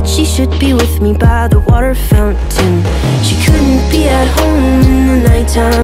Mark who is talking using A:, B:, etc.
A: that she should be with me by the water fountain. She couldn't be at home in the nighttime.